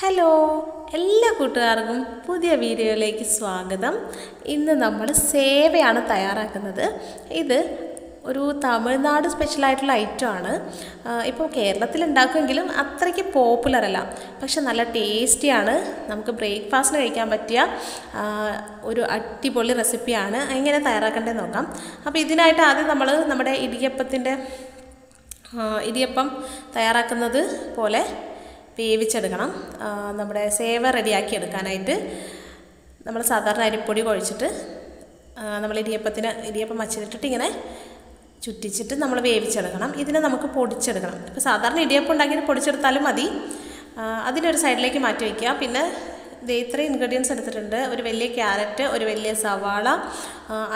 Hello എല്ലാ കൂട്ടുകാർക്കും പുതിയ വീഡിയോയിലേക്ക് സ്വാഗതം. ഇന്ന് നമ്മൾ സേവയാണ് തയ്യാറാക്കുന്നത്. ഇത് ഒരു തമിഴ്നാട് സ്പെഷ്യലായിട്ടുള്ള ഐറ്റമാണ് ഇപ്പോൾ കേരളത്തിൽ ഉണ്ടാക്കുമെങ്കിലും അത്രയ്ക്ക് പോപ്പുലർ അല്ല. പക്ഷെ നല്ല ടേസ്റ്റിയാണ് നമുക്ക് ബ്രേക്ക്ഫാസ്റ്റിന് കഴിക്കാൻ പറ്റിയ ഒരു അടിപൊളി റെസിപ്പിയാണ് എങ്ങനെ തയ്യാറാക്കേണ്ടത് നോക്കാം. അപ്പോൾ ഇതിനായിട്ട് ആദ്യം നമ്മൾ നമ്മുടെ ഇടിയപ്പത്തിന്റെ ഇടിയപ്പം തയ്യാറാക്കുന്നത് പോലെ വേവിച്ചെടുക്കണം. നമ്മുടെ സേവ റെഡിയാക്കി എടുക്കാനായിട്ട് നമ്മൾ സാധാരണ അരിപ്പൊടി കുഴച്ചിട്ട് നമ്മൾ ഇടിയപ്പത്തിന് ഇടിയപ്പം വച്ചിട്ടിട്ട് ഇങ്ങനെ ചുറ്റിച്ചിട്ട് നമ്മൾ വേവിച്ചെടുക്കണം. ഇതിനെ നമുക്ക് പൊടിച്ചെടുക്കണം. ഇപ്പോൾ സാധാരണ ഇടിയപ്പം ഉണ്ടാക്കിയിട്ട് പൊടിച്ചെടുത്താലും മതി. അതിനൊരു സൈഡിലേക്ക് മാറ്റി വയ്ക്കുക. പിന്നെ ഇത്രയും ഇൻഗ്രീഡിയൻസ് എടുത്തിട്ടുണ്ട്. ഒരു വലിയ ക്യാരറ്റ് ഒരു വലിയ സവാള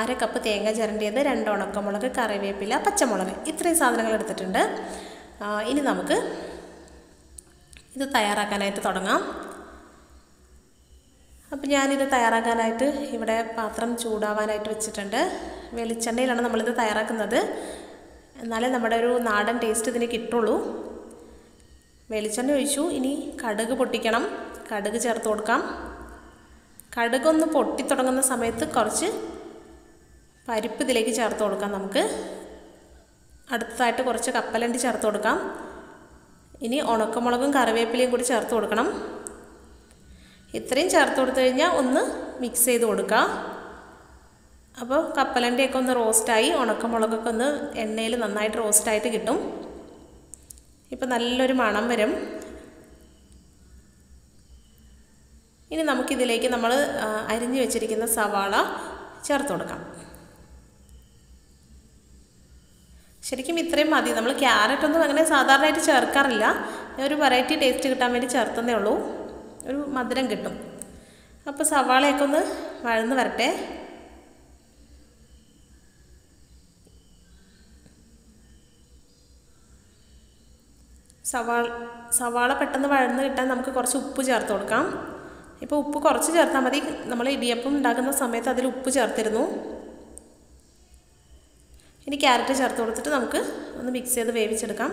അര കപ്പ് തേങ്ങ ചിരണ്ടിയത് രണ്ട് ഉണക്കമുളക് കറിവേപ്പില പച്ചമുളക് ഇത്രയും സാധനങ്ങൾ എടുത്തിട്ടുണ്ട്. ഇനി നമുക്ക് ഇത് തയ്യാറാക്കാനായിട്ട് തുടങ്ങാം. അപ്പോൾ ഞാനിത് തയ്യാറാക്കാനായിട്ട് ഇവിടെ പാത്രം ചൂടാവാനായിട്ട് വെച്ചിട്ടുണ്ട്. വെളിച്ചെണ്ണയിലാണ് നമ്മളിത് തയ്യാറാക്കുന്നത്. എന്നാലേ നമ്മുടെ ഒരു നാടൻ ടേസ്റ്റ് ഇതിന് കിട്ടുള്ളൂ. വെളിച്ചെണ്ണ ഒഴിച്ചു. ഇനി കടുക് പൊട്ടിക്കണം. കടുക് ചേർത്ത് കൊടുക്കാം. കടുകൊന്ന് പൊട്ടിത്തുടങ്ങുന്ന സമയത്ത് കുറച്ച് പരിപ്പ് ഇതിലേക്ക് ചേർത്ത് കൊടുക്കാം നമുക്ക്. അടുത്തതായിട്ട് കുറച്ച് കപ്പലണ്ടി ചേർത്ത് കൊടുക്കാം. ഇനി ഉണക്കമുളകും കറിവേപ്പിലയും കൂടി ചേർത്ത് കൊടുക്കണം. ഇത്രയും ചേർത്ത് കൊടുത്തു കഴിഞ്ഞാൽ ഒന്ന് മിക്സ് ചെയ്ത് കൊടുക്കുക അപ്പോൾ കപ്പലണ്ടിയൊക്കെ ഒന്ന് റോസ്റ്റായി ഉണക്കമുളകൊക്കെ ഒന്ന് എണ്ണയിൽ നന്നായിട്ട് റോസ്റ്റായിട്ട് കിട്ടും. ഇപ്പം നല്ലൊരു മണം വരും. ഇനി നമുക്കിതിലേക്ക് നമ്മൾ അരിഞ്ഞു വെച്ചിരിക്കുന്ന സവാള ചേർത്ത് കൊടുക്കാം. ശരിക്കും ഇത്രയും മതി. നമ്മൾ ക്യാരറ്റ് ഒന്നും അങ്ങനെ സാധാരണയായിട്ട് ചേർക്കാറില്ല. ഞാൻ ഒരു വെറൈറ്റി ടേസ്റ്റ് കിട്ടാൻ വേണ്ടി ചേർത്തതേ ഉള്ളൂ. ഒരു മധുരം കിട്ടും. അപ്പോൾ സവാളയൊക്കെ ഒന്ന് വഴന്ന് വരട്ടെ. സവാള സവാള പെട്ടെന്ന് വഴന്ന് കിട്ടാൻ നമുക്ക് കുറച്ച് ഉപ്പ് ചേർത്ത് കൊടുക്കാം. ഇപ്പോൾ ഉപ്പ് കുറച്ച് ചേർത്താൽ മതി. നമ്മൾ ഇടിയപ്പം ഉണ്ടാക്കുന്ന സമയത്ത് അതിൽ ഉപ്പ് ചേർത്തിരുന്നു. ഇനി ക്യാരറ്റ് ചേർത്ത് കൊടുത്തിട്ട് നമുക്ക് ഒന്ന് മിക്സ് ചെയ്ത് വേവിച്ചെടുക്കാം.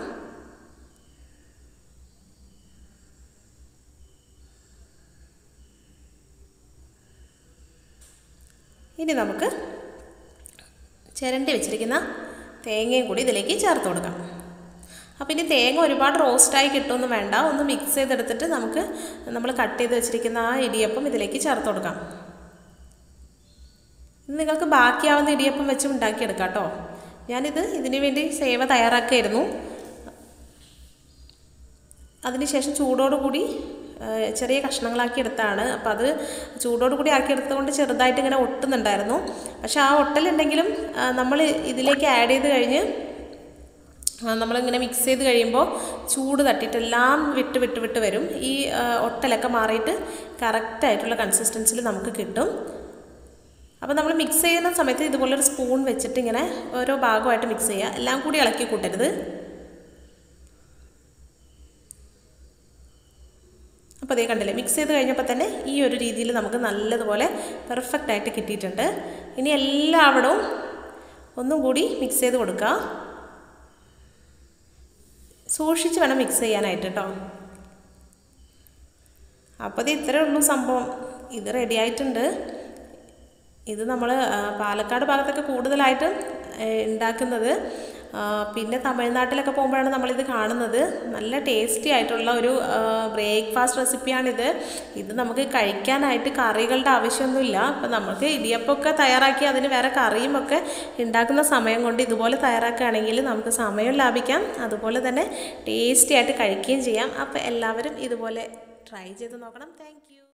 ഇനി നമുക്ക് ചിരണ്ടി വെച്ചിരിക്കുന്ന തേങ്ങയും കൂടി ഇതിലേക്ക് ചേർത്ത് കൊടുക്കാം. അപ്പോൾ ഇനി തേങ്ങ ഒരുപാട് റോസ്റ്റായി കിട്ടുമെന്ന് വേണ്ട. ഒന്ന് മിക്സ് ചെയ്തെടുത്തിട്ട് നമുക്ക് നമ്മൾ കട്ട് ചെയ്ത് വെച്ചിരിക്കുന്ന ആ ഇടിയപ്പം ഇതിലേക്ക് ചേർത്ത് കൊടുക്കാം. ഇത് നിങ്ങൾക്ക് ബാക്കിയാവുന്ന ഇടിയപ്പം വെച്ച് ഉണ്ടാക്കിയെടുക്കാം കേട്ടോ. ഞാനിത് ഇതിന് വേണ്ടി സേവ തയ്യാറാക്കിയായിരുന്നു. അതിനുശേഷം ചൂടോടുകൂടി കൂടി ചെറിയ കഷ്ണങ്ങളാക്കി എടുത്താണ് അപ്പോൾ അത് ചൂടോടുകൂടി ആക്കിയെടുത്തതുകൊണ്ട് ചെറുതായിട്ട് ഇങ്ങനെ ഒട്ടുന്നുണ്ടായിരുന്നു. പക്ഷെ ആ ഒട്ടലുണ്ടെങ്കിലും നമ്മൾ ഇതിലേക്ക് ആഡ് ചെയ്ത് കഴിഞ്ഞ് നമ്മളിങ്ങനെ മിക്സ് ചെയ്ത് കഴിയുമ്പോൾ ചൂട് തട്ടിയിട്ട് എല്ലാം വിട്ട് വിട്ട് വിട്ട് വരും. ഈ ഒട്ടലൊക്കെ മാറിയിട്ട് കറക്റ്റായിട്ടുള്ള കൺസിസ്റ്റൻസിൽ നമുക്ക് കിട്ടും. അപ്പോൾ നമ്മൾ മിക്സ് ചെയ്യുന്ന സമയത്ത് ഇതുപോലൊരു സ്പൂൺ വെച്ചിട്ട് ഇങ്ങനെ ഓരോ ഭാഗമായിട്ട് മിക്സ് ചെയ്യുക. എല്ലാം കൂടി ഇളക്കി കൂട്ടരുത്. അപ്പോൾ അതേ കണ്ടില്ലേ മിക്സ് ചെയ്ത് കഴിഞ്ഞപ്പോൾ തന്നെ ഈ ഒരു രീതിയിൽ നമുക്ക് നല്ലതുപോലെ പെർഫെക്റ്റ് ആയിട്ട് കിട്ടിയിട്ടുണ്ട്. ഇനി എല്ലാവിടവും ഒന്നും കൂടി മിക്സ് ചെയ്ത് കൊടുക്കുക സൂക്ഷിച്ച് വേണം മിക്സ് ചെയ്യാനായിട്ട് കേട്ടോ അപ്പോൾ ഇത് ഇത്രയേ ഉള്ളൂ സംഭവം. ഇത് റെഡി ആയിട്ടുണ്ട്. ഇത് നമ്മൾ പാലക്കാട് ഭാഗത്തൊക്കെ കൂടുതലായിട്ട് ഉണ്ടാക്കുന്നത് പിന്നെ തമിഴ്നാട്ടിലൊക്കെ പോകുമ്പോഴാണ് നമ്മളിത് കാണുന്നത്. നല്ല ടേസ്റ്റി ആയിട്ടുള്ള ഒരു ബ്രേക്ക്ഫാസ്റ്റ് റെസിപ്പിയാണിത്. ഇത് നമുക്ക് കഴിക്കാനായിട്ട് കറികളുടെ ആവശ്യമൊന്നുമില്ല. അപ്പം നമുക്ക് ഇടിയപ്പമൊക്കെ തയ്യാറാക്കി അതിന് വേറെ കറിയും ഒക്കെ ഉണ്ടാക്കുന്ന സമയം കൊണ്ട് ഇതുപോലെ തയ്യാറാക്കുകയാണെങ്കിൽ നമുക്ക് സമയം ലാഭിക്കാം. അതുപോലെ തന്നെ ടേസ്റ്റി ആയിട്ട് കഴിക്കുകയും ചെയ്യാം. അപ്പോൾ എല്ലാവരും ഇതുപോലെ ട്രൈ ചെയ്ത് നോക്കണം. താങ്ക്